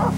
Oh,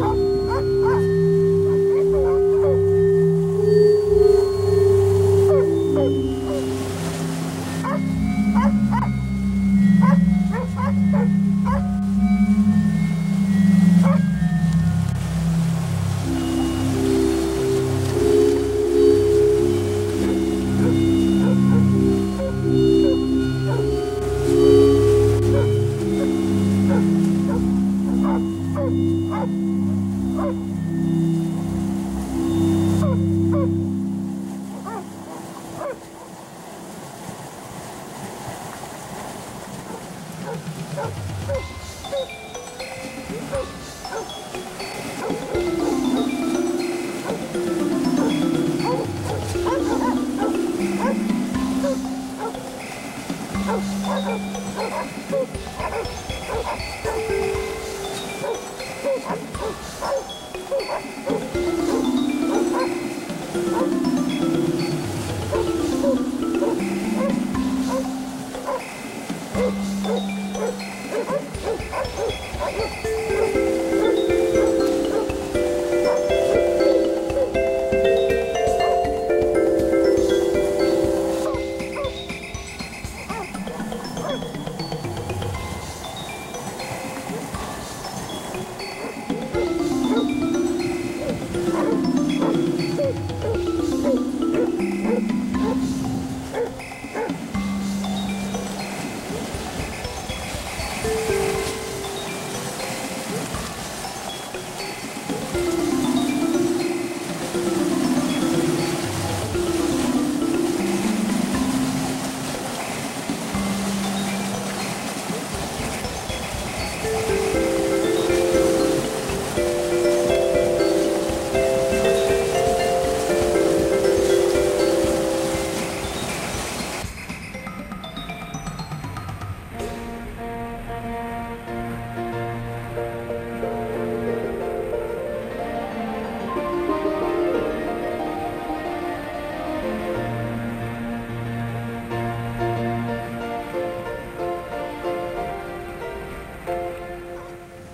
好。Oh, Oh,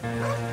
Huh?